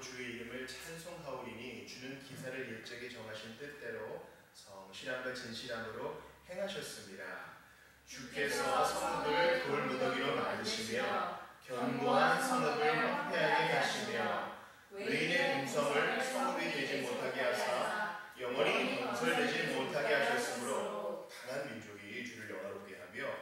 주의 이름을 찬송하오리니 주는 기사를 일적에 정하신 뜻대로 성실함과 진실함으로 행하셨습니다. 주께서 성읍을 돌무더기로 만드시며 견고한 성읍을 황폐하게 하시며 의인의 음성을 성읍이 되지 못하게 하사 영원히 건설되지 못하게 하셨으므로 다른 민족이 주를 영화롭게 하며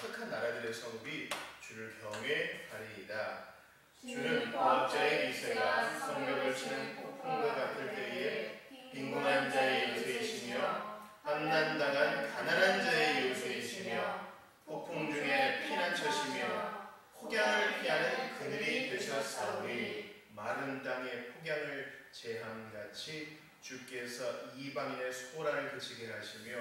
흑한 나라들의 성읍이 주를 경외하리이다. 주는 과학자의 미세가 성벽을 치는 폭풍과 같을 때에 빈곤한 자의 요새이시며 함난당한 가난한 자의 요새이시며 폭풍 중에 피난처시며 폭양을 피하는 그늘이 되셨사오니 마른 땅에 폭양을 제함같이 주께서 이방인의 소란을 그치게 하시며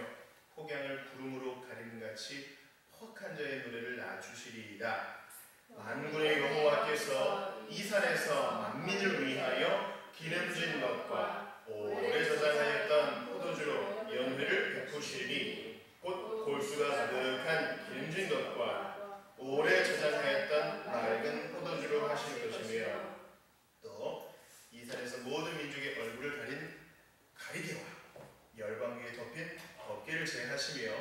폭양을 구름으로 가림같이 혹한 자의 노래를 낮추시리이다. 만군의 여호와께서 이 산에서 만민을 위하여 기름진 것과 오래 저장하였던 포도주로 연회를 베푸시니 곧 골수가 가득한 기름진 것과 오래 저장하였던 맑은 포도주로 하실 것이며 또 이 산에서 모든 민족의 얼굴을 가린 가리개와 열방 위에 덮인 덮개를 제하시며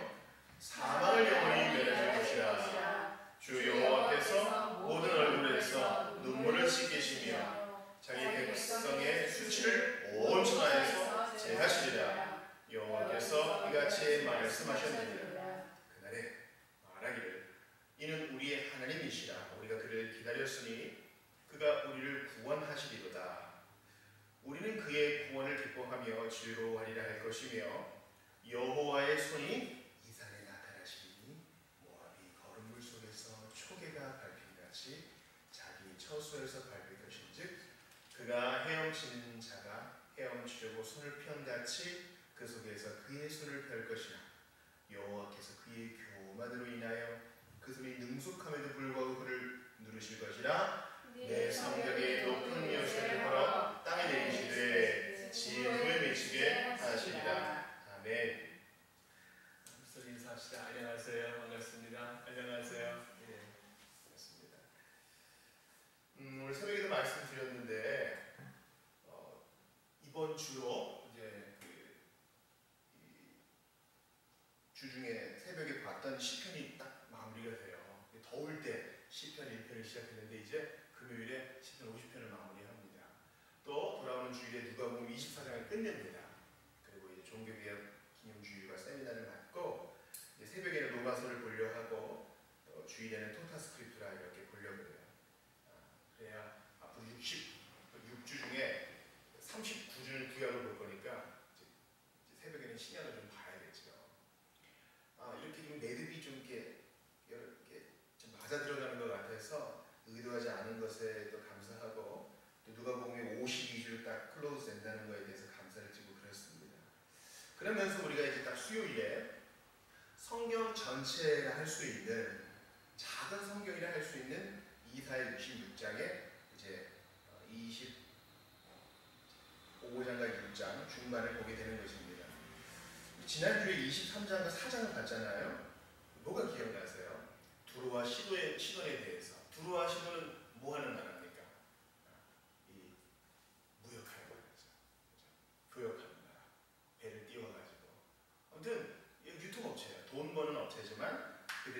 사망을 영원히 멸하실 것이라 주 여호와께서 모든 얼굴에서 눈물을 씻기시며 자기 백성의 수치를 온 천하에서 제하시리라 여호와께서 이같이 말씀하셨느니라 그날에 말하기를 이는 우리의 하나님이시라 우리가 그를 기다렸으니 그가 우리를 구원하시리로다 우리는 그의 구원을 기뻐하며 즐거워하리라 할 것이며 여호와의 손이 이 산에 나타나시니 모압이 거름물 속에서 초계가 밟힌 같이 자기 처소에서 밟을 것인즉 그가 헤엄치는 자가 헤엄치려고 손을 편 같이 그 속에서 그의 손을 펼 것이라 여호와께서 그의 교만으로 인하여 그 손이 능숙함에도 불구하고 그를 누르실 것이라 내 성벽에 높은 요새를 걸어 땅에 내리시되 지은 후에 미치게 하시리라 아멘 소리 인사합시다. 안녕하세요. 반갑습니다. 안녕하세요. 예, 맞습니다. 음, 오늘 새벽에도 말씀드렸는데 어, 이번 주로 이제 그, 이, 주중에 새벽에 봤던 시편이 딱 마무리가 돼요. 더울 때 시편 1편을 시작했는데 이제 금요일에 시편 50편을 마무리합니다. 또 돌아오는 주일에 누가복음 24장을 끝냅니다. 그리고 이제 종교개혁 기념주일과 세미나를 갖고 새벽에는 로마서를 보려 하고 또 주일에는 토타 스크립트라 이렇게 보려고 해요. 아, 그래야 앞으로 60, 6주 중에 39주는 구약을 볼 거니까 이제, 이제 새벽에는 신약을 좀 봐야겠죠. 아, 이렇게 좀 매듭이 좀 이렇게, 이렇게 좀 맞아 들어가는 것 같아서 의도하지 않은 것에도 감사하고 또 누가복음의 52주 딱 클로즈 된다는 거에 대해서 감사를 드리고 그렇습니다. 그러면서 우리가 이제 딱 수요일에 성경 전체가 할수 있는 작은 성경이라 할 수 있는 이사야 66장에 이제 25장과 6장 중반을 보게 되는 것입니다. 지난주에 23장과 4장을 봤잖아요. 뭐가 기억나세요? 두루와 시도의, 시돈에 대해서. 두루와 시돈은 뭐 하는 나라입니까? 이 무역하는 나라죠. 교역하는 나라. 배를 띄워가지고. 아무튼 유통업체예요. 돈 버는 업체지만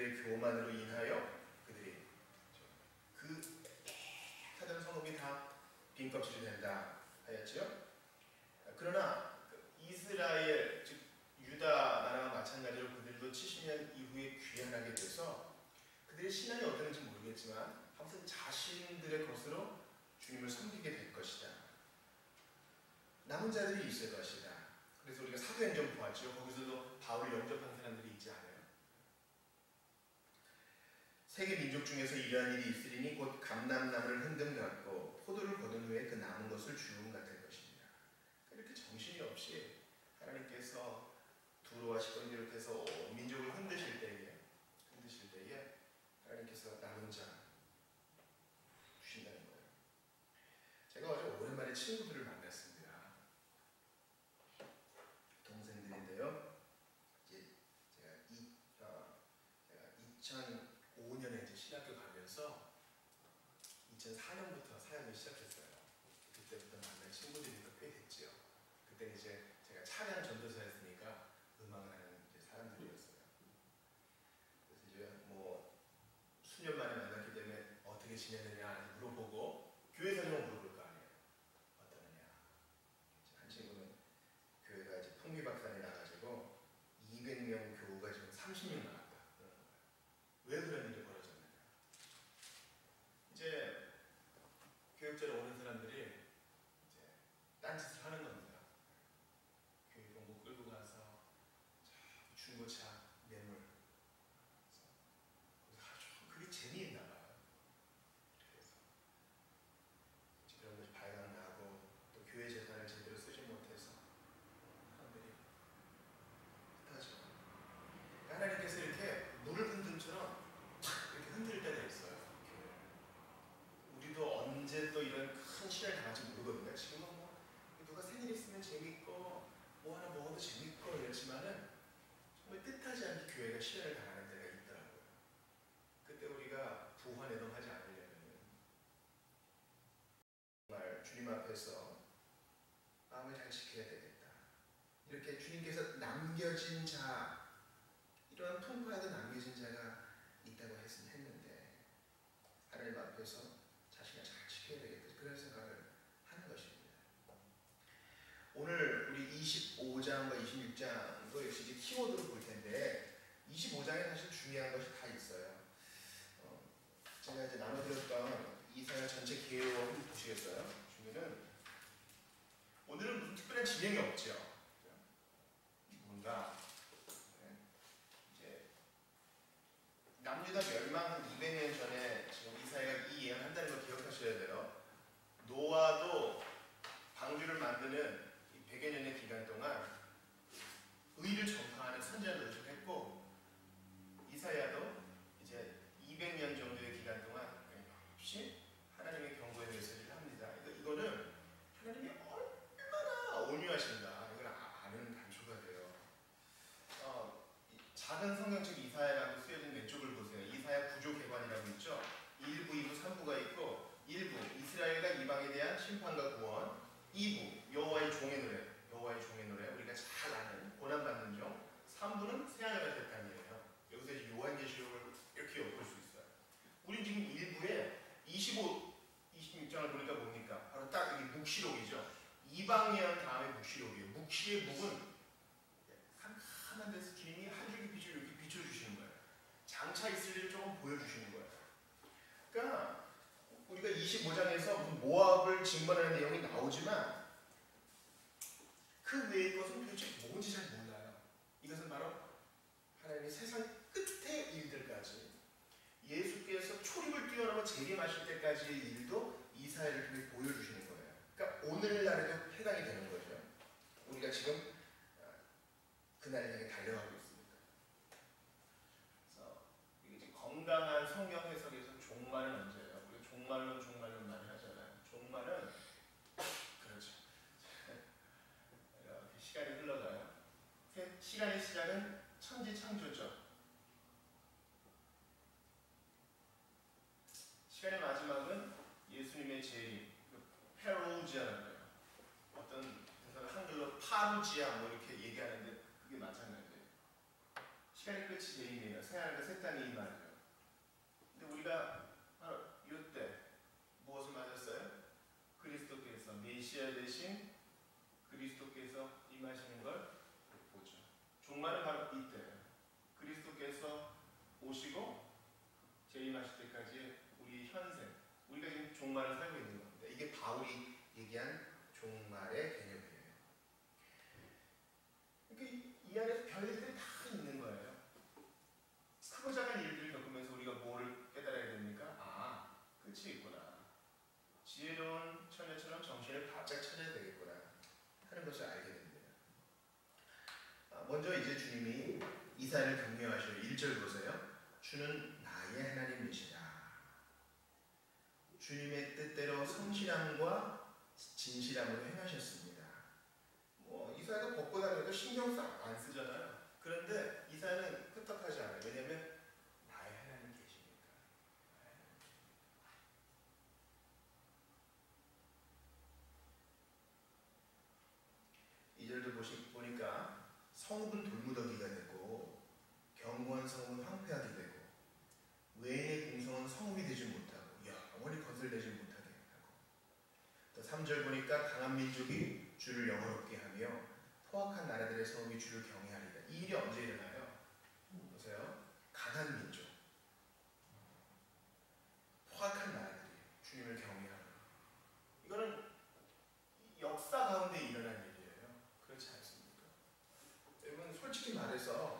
그들의 교만으로 인하여 그들이 그 타던 성읍이 다 빈껍질이 된다 하였죠. 그러나 이스라엘 즉 유다 나라와 마찬가지로 그들도 70년 이후에 귀환하게 돼서 그들의 신앙이 어땠는지 모르겠지만 아무튼 자신들의 것으로 주님을 섬기게 될 것이다. 남은 자들이 있을 것이다. 그래서 우리가 사도행전 보았죠. 거기서도 바울 영접한 사람들이 있지 않아요. 세계 민족 중에서 이러한 일이 있으리니 곧 감람나무를 흔든 같고 포도를 거둔 후에 그 남은 것을 주운 같을 것입니다. 이렇게 정신이 없이 하나님께서 두루와 시돈 비롯해서 온 민족을 흔드실 때에 흔드실 때에 하나님께서 남은 자 주신다는 거예요. 제가 어제 오랜만에 친구 时间给我们。 재개 마실 때까지의 일도 이사회를 통해 이사를 격려하시오. 1절 보세요. 주는 this off.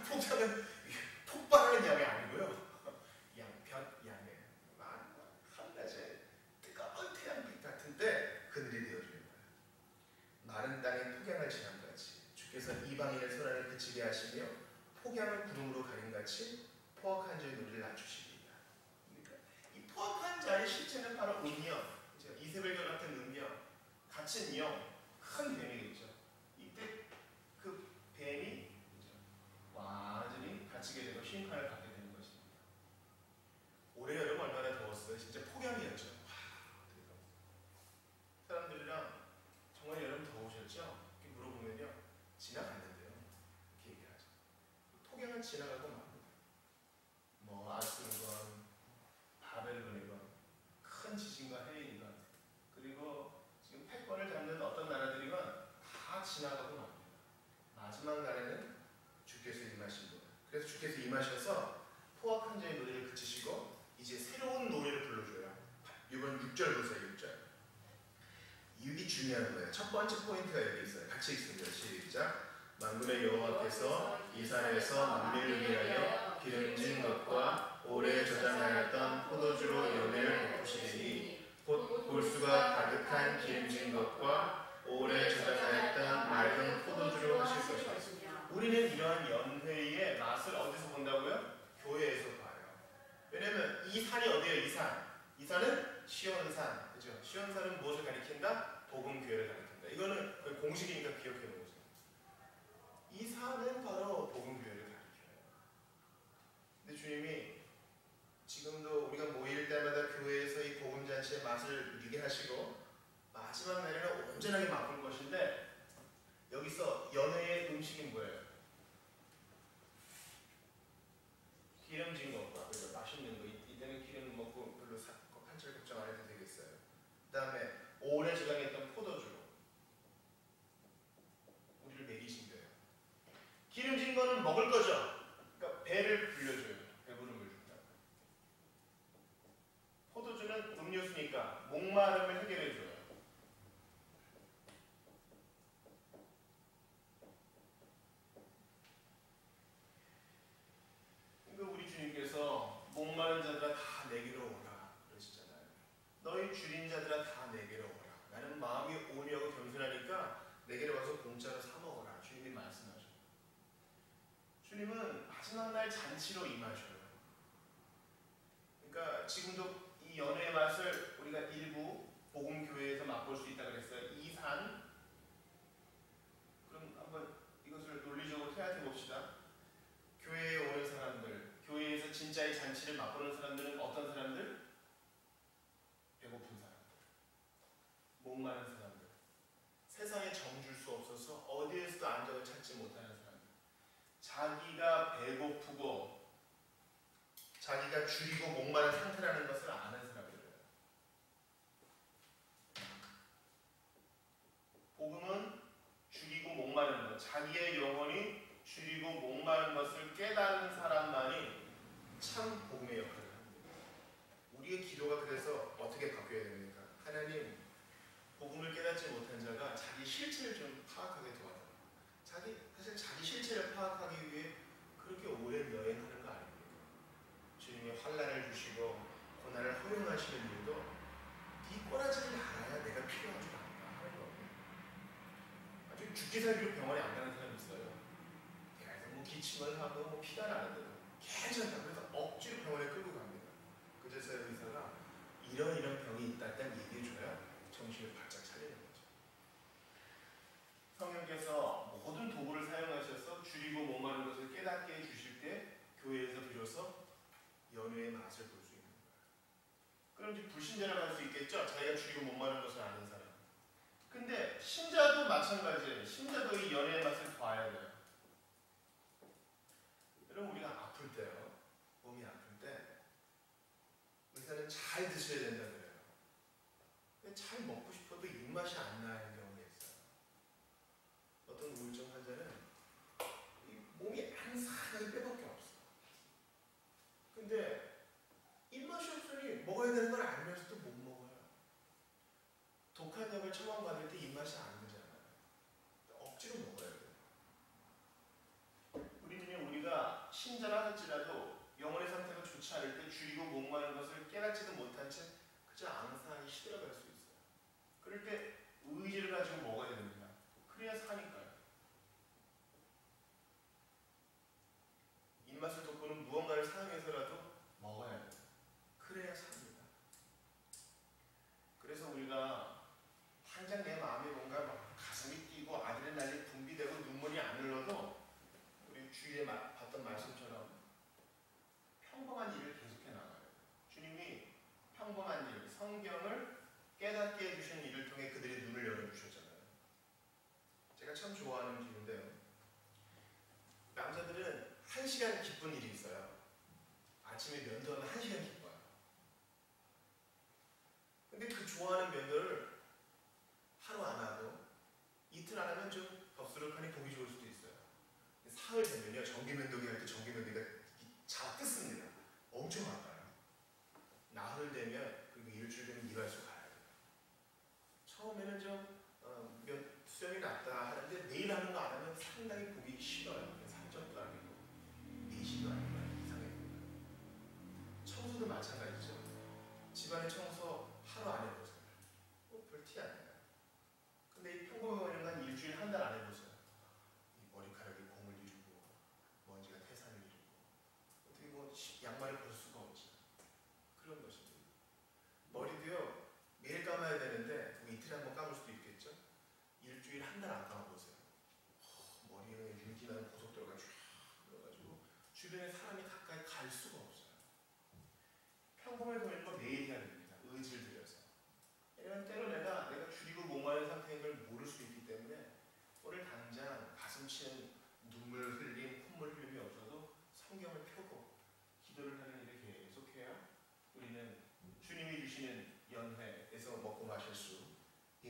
폭탄은 폭발하는 양이 아니고요. 양편, 양의 한낮에 뜨거운 태양빛 같은데 그늘이 되어주는 거예요. 마른 땅에 폭양을 지함같이 주께서 이방인의 소란을 그치게 하시며 폭양을 구름으로 가림같이 포악한 자의 노를 낮추십니다. 그러니까 이 포악한 자의 실체는 바로 음녀, 이세벨과 같은 음녀, 갇힌 영, 시간은 지나가고 맙니다. 뭐 아스이건 바벨론이건 큰 지진과 해인이건 그리고 지금 패권을 잡는 어떤 나라들이건 다 지나가고 맙니다. 마지막 날에는 주께서 임하신 거예요. 그래서 주께서 임하셔서 포악한 자의 노래를 그치시고 이제 새로운 노래를 불러줘요. 이번 6절 보세요. 6절. 이게 중요한 거예요. 첫 번째 포인트가 여기 있어요. 같이 있습니다. 시작. 만군의 여호와께서 이사에서 만민을 위하여 기름진 것과 오래 저장하였던 포도주로 연애를 베푸시니 곧 골수가 가득한 기름진 것과 오래 저장하였던 맑은 포도주로 하실 것이다. 우리는 이러한 연회의 맛을 어디서 본다고요? 교회에서 봐요. 왜냐면 이 산이 어디예요? 이 산. 이 산은 시원산 그죠? 시원산은 무엇을 가리킨다? 복음교회를 가리킨다. 이거는 공식이니까 기억해 놓으세요. 이 산은 바로 복음교회를 가리켜요. 근데 주님이 지금도 우리가 모일 때마다 교회에서 이 복음잔치의 맛을 누리게 하시고 마지막 날에는 온전하게 맛볼 것인데 여기서 연회의 음식이 뭐예요? 기름진 것과 그리고 맛있는 거 이- 이때는 기름 먹고 별로 사, 한철 걱정 안 해도 되겠어요. 그 다음에 오래 저장했던 포도주 우리를 먹이신 거예요. 기름진 거는 먹을 거죠. 그러니까 배를 불려줘요. 배부름을 준다. 포도주는 음료수니까 목마름을 해결해 줘요. 그러니까 우리 주님께서 목마른 자들아 다 내게로 오라 그러시잖아요. 너희 줄인 자들아 다 내게로 오라. 나는 마음이 오냐고 겸손하니까 내게로 와서 공짜로 사 먹어라. 주님이 말씀하셔요. 주님은 마지막 날 잔치로 임하셔요. 그러니까 지금도 이 연애의 맛을 우리가 일부 복음 교회에서 맛볼 수 있다 그랬어요. 이 산. 그럼 한번 이것을 논리적으로 생각해 봅시다. 교회에 오는 사람들, 교회에서 진짜의 잔치를 맛보는 사람들은 어떤 사람들? 배고픈 사람들, 목마른 사람들, 세상에 정줄 수 없어서 어디에서도 안정을 찾지 못하는 사람들, 자기가 배고프고 자기가 줄이고 목마른 상태라는 것을 아는 사람들이에요. 복음은 줄이고 목마른 것, 자기의 영혼이 줄이고 목마른 것을 깨닫는 사람만이 참 복음의 역할을 합니다. 우리의 기도가 그래서 어떻게 바뀌어야 됩니까? 하나님, 복음을 깨닫지 못한 자가 자기 실체를 좀 파악하게 도와달라. 자기 사실 자기 실체를 파악하기 위해 그렇게 오랜 여행하는 거 아닙니까? 주님이 환란을 주시고 고난을 허용하시는 이유도 이 꼬라지를 알아야 내가 필요한 줄 안다 하는 거예요. 아 주 죽기 살기로 병원에 안 가는 사람이 있어요. 그래서 뭐 기침을 하고 뭐 피가 나는데도 괜찮다. 그래서 억지로 병원에 끌고 갑니다. 그제서야 의사가 이런 이런 병이 있다 일단 얘기해줘야 정신을 바짝 차리는 거죠. 성령께서 모든 도구를 사용하셔서 줄이고 목마른 것을 깨닫게 해주실 때 교회에서 비로소 연애의 맛을 볼 수 있는 거예요. 그럼 이제 불신자라고 할 수 있겠죠? 자기가 줄이고 목마른 것을 아는 사람. 근데 신자도 마찬가지예요. 신자도 이 연애의 맛을 봐야 돼요. 여러분 우리가 아플 때요. 몸이 아플 때 의사는 잘 드셔야 된다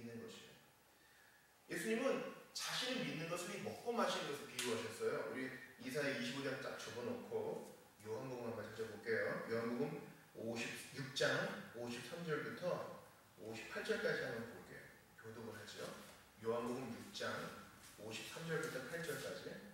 있는 것이에요. 예수님은 자신을 믿는 것을 이 먹고 마시는 것을 비유하셨어요. 우리 이사야 25장 딱 접어놓고 요한복음 한번 찾아볼게요. 요한복음 56장 53절부터 58절까지 한번 볼게요. 교독을 하죠. 요한복음 6장 53절부터 8절까지.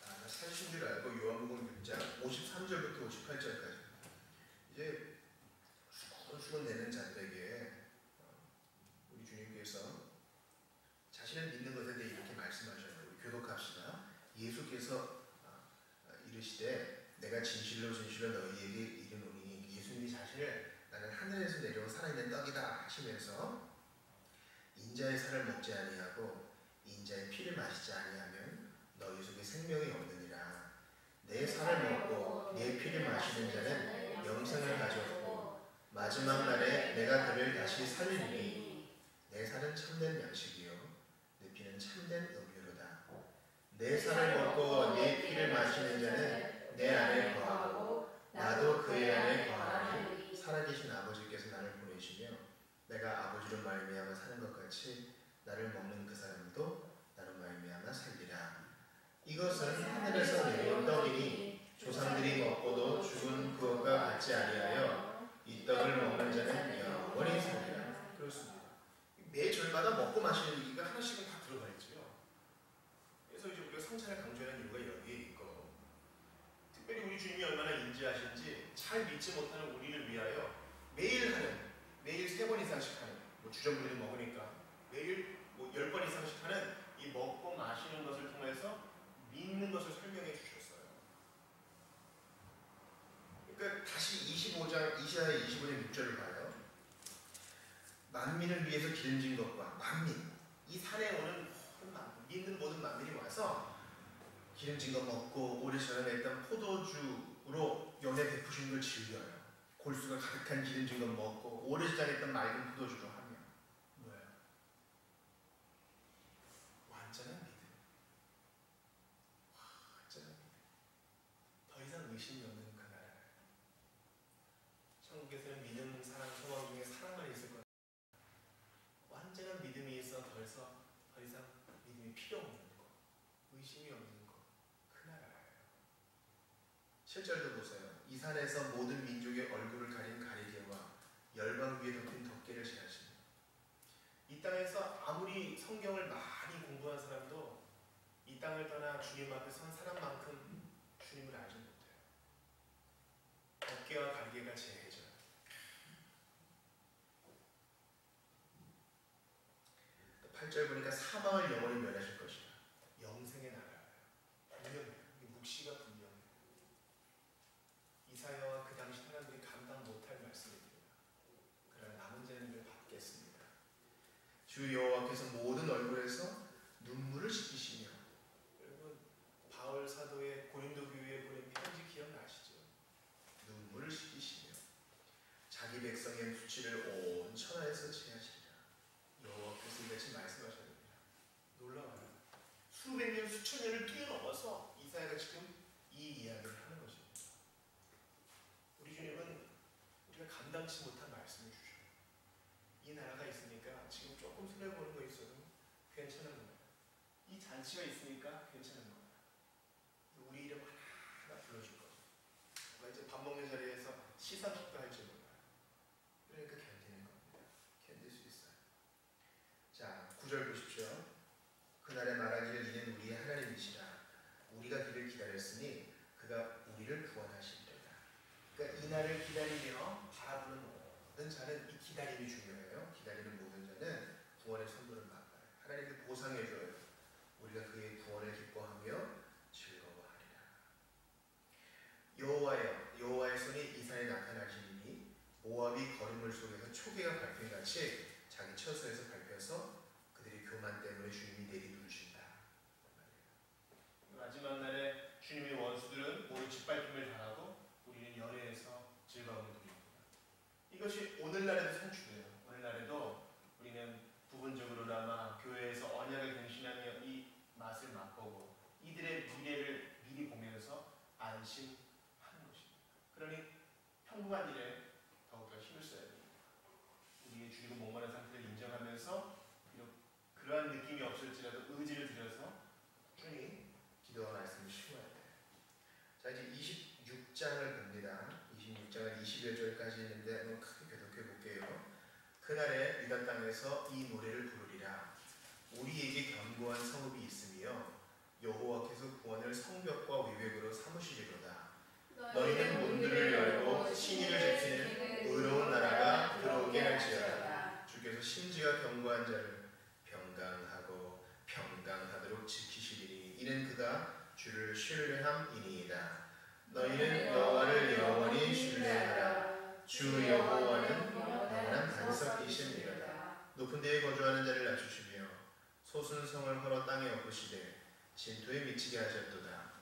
아, 사신 줄 알고 요한복음 6장 53절부터 58절까지. 이제 수건 내는 자들에게 어, 우리 주님께서 자신을 믿는 것에 대해 이렇게 말씀하셔요. 우리 교독합시다. 예수께서 어, 어, 이르시되 내가 진실로 진실로 너희에게 이르노니 예수님이 자신을 나는 하늘에서 내려온 살아있는 떡이다 하시면서 인자의 살을 먹지 아니하고 인자의 피를 마시지 아니하면 너희 속에 생명이 없느니라. 내 살을 먹고 내 피를 마시는 자는 영생을 가졌고 마지막 날에 내가 그를 다시 살리니 내 살은 참된 양식이요. 내 피는 참된 음료로다. 내 살을 먹고 내 피를 마시는 자는 내 안에 거하고 나도 그의 안에 거하니 살아계신 아버지께서 나를 보내시며 내가 아버지로 말미암아 사는 것 같이 나를 먹는 그 사람도 나로 말미암아 살리라. 이것은 하늘에서 내려온 떡이니 조상들이 먹고도 죽은 그것과 같지 아니하여 이 떡을 먹는 자는 영원히 살리라. 그렇습니다. 매 절마다 먹고 마시는 얘기가 하나씩은 다 들어가 있죠 그래서 이제 우리가 성찬을 강조하는 이유가 여기에 있고 특별히 우리 주님이 얼마나 인지하신지 잘 믿지 못하는 우리를 위하여 매일 하는 매일 세 번 이상씩 하는 뭐 주전부리를 먹으니까 매일 뭐열번 이상씩 하는 이 먹고 마시는 것을 통해서 믿는 것을 설명해 주셨어요. 그러니까 다시 25장 이사야 25장 6절을 봐요. 만민을 위해서 기름진 것과 만민 이 산에 오는 모든 만, 믿는 모든 만민이 와서 기름진 거 먹고 오래 전해냈던 포도주로 연애 베푸시는 걸 즐겨요. 골수가 가득한 기름진 거 먹고 오래 저장했던 맑은 포도주로 하며 1절 보니까 사망을 6천 년을 뛰어넘어서 이사야가 지금 이 이야기를 하는 것입니다. 우리 주님은 우리가 감당치 못한 말씀을 주셔. 이 나라가 있으니까 지금 조금 손해보는 거 있어도 괜찮은 거예요. 이 잔치가 있으니까 괜찮은 거예요. 우리 이름 하나 불러줄 거죠. 우리가 이제 밥 먹는 자리에서 시사 기다림이 중요해요. 기다리는 모든 자는 구원의 선물을 맛봐요. 하나님께 그 보상해줘요. 우리가 그의 구원을 기뻐하며 즐거워하리라. 여호와여, 여호와의 손이 이산에 나타나시니 모압이 거림물 속에서 초계가 밟힌 같이 자기 처소에서 평범한 일에 더욱더 힘을 써야 됩니다. 우리의 줄이고 목마른 상태를 인정하면서 그러한 느낌이 없을지라도 의지를 들여서 꾸준히 기도와 말씀을 심어야 돼요. 자 이제 26장을 봅니다. 26장은 21절까지 있는데 한번 크게 교독해 볼게요. 그날에 유다 땅에서 이 노래를 부르리라. 우리에게 견고한 성읍이 있으며 여호와께서 구원을 성벽과 위백으로 삼으시리로다. 너희는 문들을 열고 심지가 견고한 자를 평강하고 평강하도록 지키시리니 이는 그가 주를 신뢰함이니이다. 너희는 여호와를 영원히 신뢰하라. 주 여호와는 영원한 반석이심이로다. 높은 데에 거주하는 자를 낮추시며 소순성을 헐어 땅에 엎으시되 진토에 미치게 하셨도다.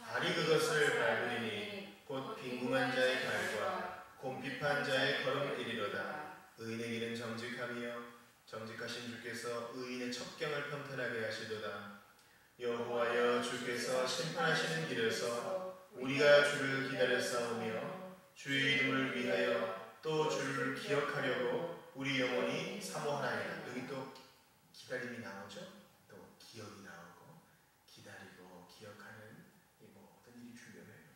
발이 그것을 밟으리니 곧 빈궁한 자의 발과 곰핍한 자의 걸음이리로다. 의인에게는 정직함이요 정직하신 주께서 의인의 첩경을 평탄하게 하시도다. 여호와여 주께서 심판하시는 길에서 우리가 주를 기다렸사오며 주의 이름을 위하여 또 주를 기억하려고 우리 영혼이 사모하나이다. 여기 또 기다림이 나오죠. 또 기억이 나오고 기다리고 기억하는 이 모든 일이 중요해요.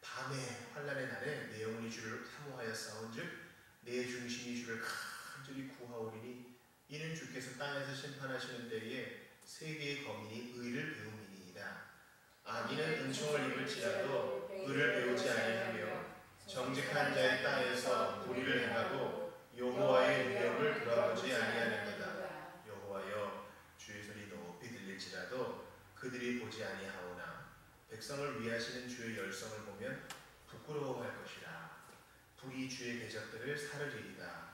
밤에 환란의 날에 내 영혼이 주를 사모하여 싸운즉 내 중심이 주를 간절히 구하오리니 이는 주께서 땅에서 심판하시는 때에 세계의 거민이 의를 배움이니이다. 악인은 은총을 입을지라도 의를 배우지 아니하며 정직한 자의 땅에서 도리를 행하고 여호와의 위엄을 돌아보지 아니하는도다. 여호와여 주의 소리 높이 들릴지라도 그들이 보지 아니하오나 백성을 위하시는 주의 열성을 보면 부끄러워할 것이라. 불이 주의 대적들을 사르리이다.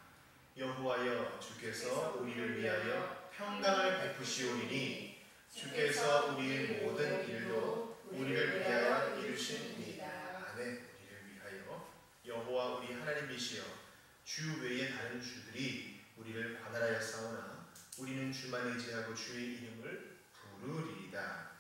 여호와여 주께서 우리를 위하여 평강을 베푸시오리니 주께서 우리의 모든 일도 우리를 위하여 이루시니이다. 아멘. 우리를 위하여 여호와 우리 하나님이시여 주 외에 다른 주들이 우리를 관할하여 싸우나 우리는 주만 의지하고 주의 이름을 부르리이다.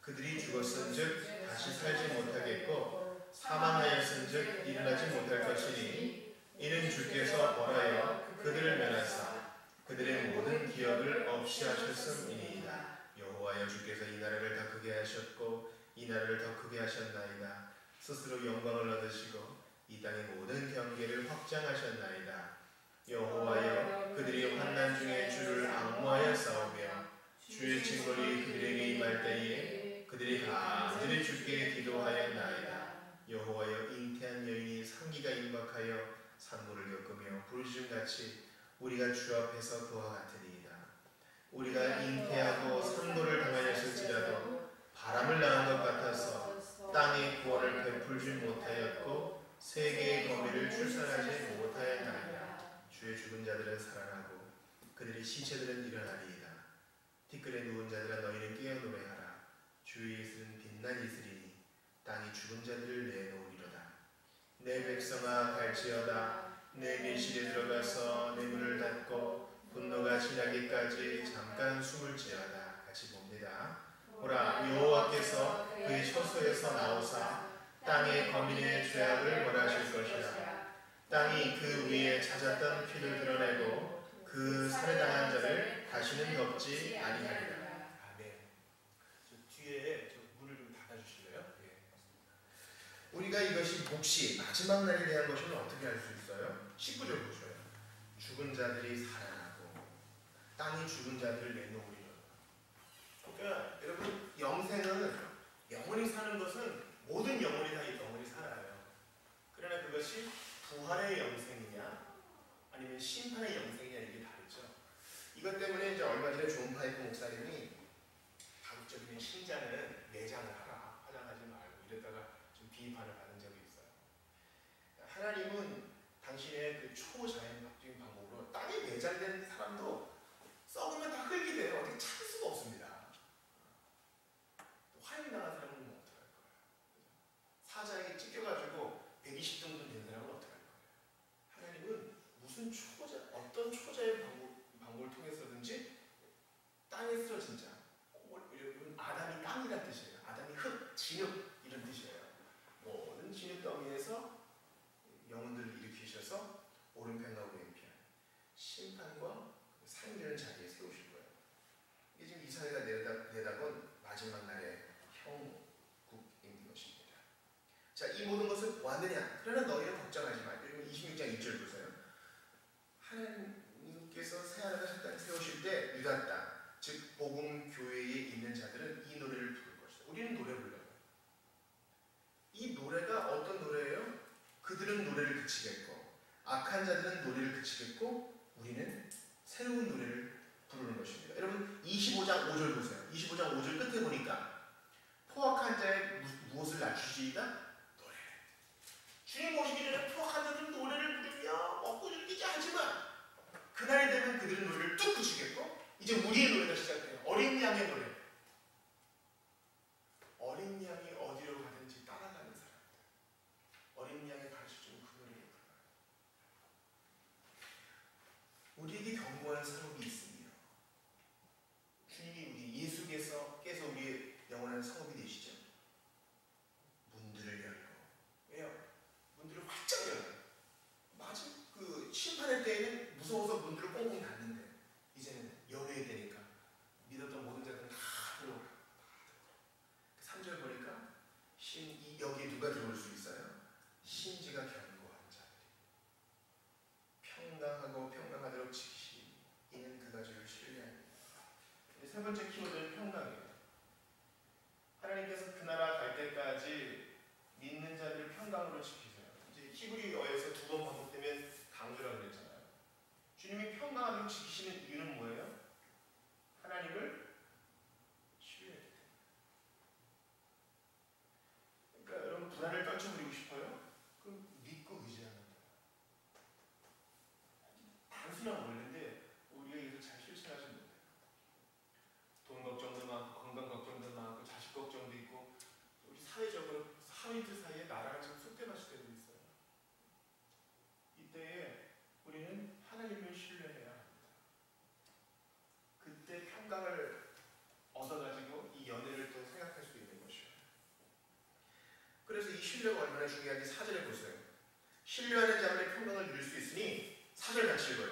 그들이 죽었은즉 다시 살지 못하겠고 사망하였은즉 일어나지 못할 것이니 이는 주께서 벌하여 그들을 멸하사 그들의 모든 기억을 없이 하셨음이니이다. 여호와여 주께서 이 나라를 더 크게 하셨고 이 나라를 더 크게 하셨나이다. 스스로 영광을 얻으시고 이 땅의 모든 경계를 확장하셨나이다. 여호와여 그들이 환난 중에 주를 악무하여 싸우며 주의 징벌이 그들에게 임할 때에 그들이 간절히 주께 기도하였나이다. 여호와여 잉태한 여인이 상기가 임박하여 산모를 겪으며 부르짖음같이 우리가 주 앞에서 그와 같으니이다. 우리가 잉태하고 산모를 당하였을지라도 바람을 낳은 것 같아서 땅의 구원을 베풀지 못하였고 세계의 거미를 출산하지 못하였나이다. 주의 죽은 자들은 살아나고 그들의 시체들은 일어나리이다. 티끌에 누운 자들아 너희는 깨어 노래하라. 주의 이슬은 빛난 이슬이니 땅이 죽은 자들을 내놓으리로다. 내 백성아 갈지어다. 내 밀실에 들어가서 내 문을 닫고 분노가 지나기까지 잠깐 숨을 지어다. 같이 봅니다. 보라 여호와께서 그의 처소에서 나오사 땅의 거민의 죄악을 벌하실 것이라. 땅이 그 위에 찾았던 피를 드러내고 그 살해당한 자를 다시는 덮지 아니하리라. 아멘. 저 뒤에 저 문을 좀 닫아주실래요? 예. 우리가 이것이 몫이 마지막 날에 대한 것을 어떻게 알 수 있어요? 19절 보셔요. 죽은 자들이 살아나고 땅이 죽은 자들을 내놓으리라. 그러니까 여러분 영생은 영원히 사는 것은 모든 영혼이 다 영원히 살아요. 그러나 그것이 부활의 영생이냐 아니면 심판의 영생이냐 이게 다르죠. 이것 때문에 이제 얼마 전에 존 파이프 목사님이 다국적인 신자는 내장을 하나님은 당신의 그 초자연 바뀐 방법으로 땅에 매잘된 패배한 자들은 노래를 그치겠고 우리는 새로운 노래를 부르는 것입니다. 여러분 25장 5절 보세요. 25장 5절 끝에 보니까 포악한 자의 무, 무엇을 낮추시이다? 노래. 주님 오시기를 포악한 자들은 노래를 부르며 먹고 즐기지 하지만 그날이 되면 그들은 노래를 뚝 그치겠고 이제 우리의 노래가 시작돼요. 어린 양의 노래. 신뢰가 얼마나 중요한지 사전에 보세요. 신뢰하는 자만의 평강을 누릴 수 있으니 사절 같이 읽어요.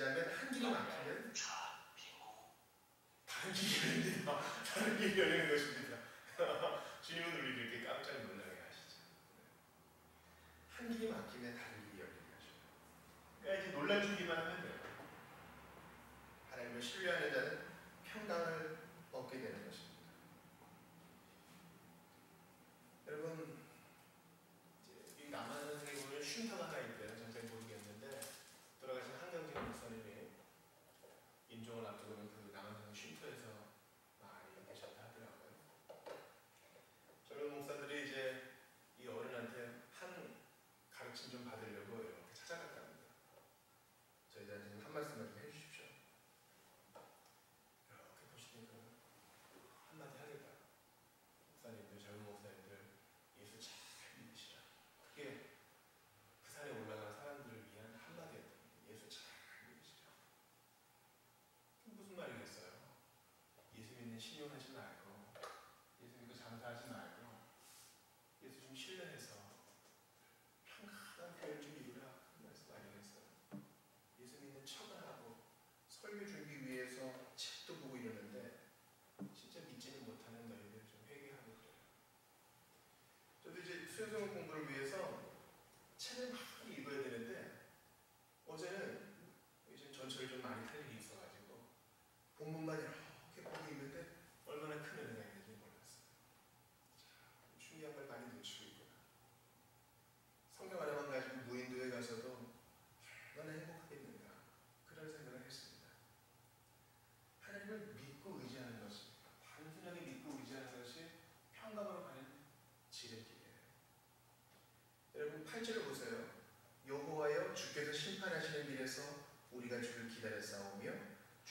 especialmente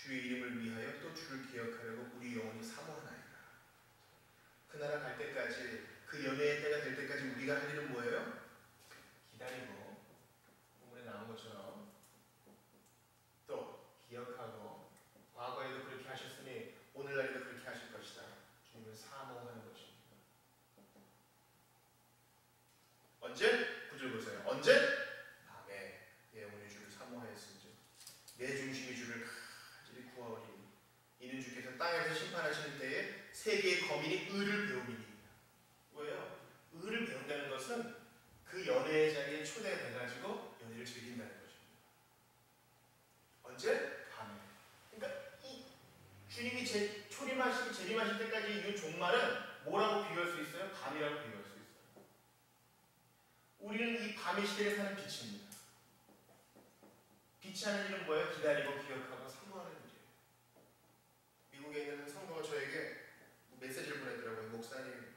주의 이름을 위하여 또 주를 기억하려고 우리 영혼이 사모하나이다. 그 나라 갈 때까지 그 연애의 때가 될 때까지 우리가 할 일은 뭐예요? 땅에서 심판하실 때에 세계의 거민이 을을 배우이니 왜요? 의를 배운다는 것은 그 연애의 자리에 초대돼가지고 연애를 즐긴다는 거죠. 언제? 밤에. 그러니까 이 주님이 제, 초림하시고 재림하실 때까지 이 종말은 뭐라고 비교할 수 있어요? 밤이라고 비교할 수 있어요. 우리는 이 밤의 시대에 사는 빛입니다. 빛이 하는 일은 뭐예요? 기다리고 기억하고 미국에 있는 성도가 저에게 메시지를 보내더라고요. 목사님,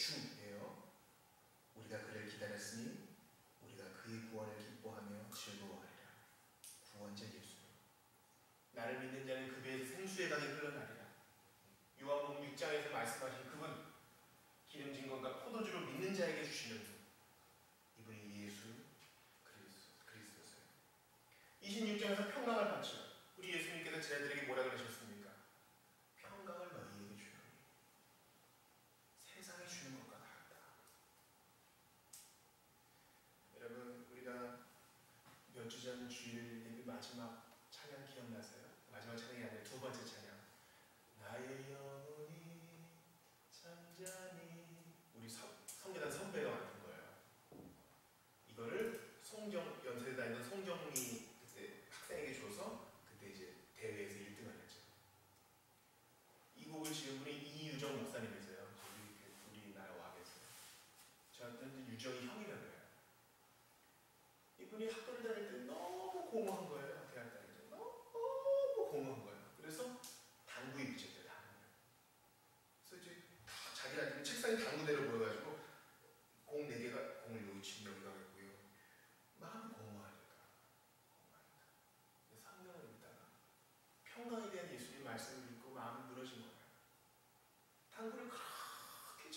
true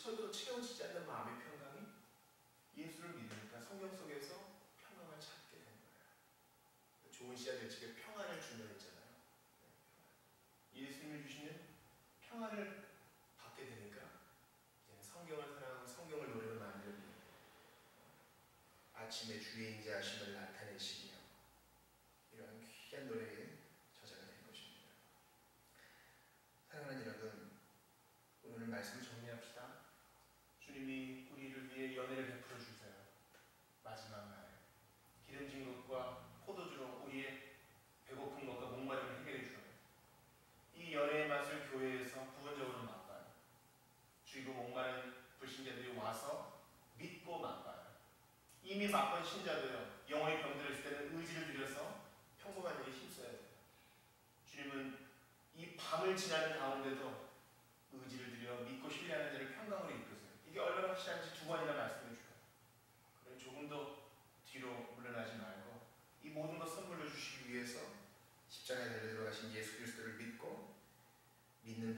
실천으로 채워지지 않는 마음의 평강이 예수를 믿으니까 성경 속에서 평강을 찾게 된 거예요. 좋은 씨앗의 집에 평안을 주며 있잖아요. 네, 예수님이 주시는 평안을 받게 되니까 성경을 사랑하고 성경을 노래로 만들고 아침에 이미 막건 신자도요. 영혼이 병들었을 때는 의지를 들여서 평범한 일에 힘써야 돼요. 주님은 이 밤을 지나는 가운데도 의지를 들여 믿고 신뢰하는 자를 평강으로 이끌으세요. 이게 얼마나 확실한지 두 번이나 말씀해 주고 그래 조금 더 뒤로 물러나지 말고 이 모든 것 선물로 주시기 위해서 십자가에 내려가신 예수 그리스도를 믿고 믿는